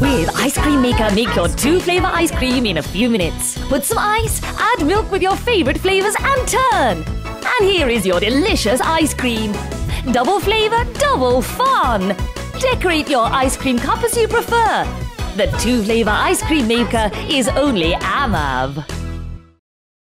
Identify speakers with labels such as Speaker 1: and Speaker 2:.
Speaker 1: With Ice Cream Maker, make your two flavor ice cream in a few minutes. Put some ice, add milk with your favorite flavors, and turn. And here is your delicious ice cream. Double flavor, double fun. Decorate your ice cream cup as you prefer. The two flavor ice cream maker is only AMAV.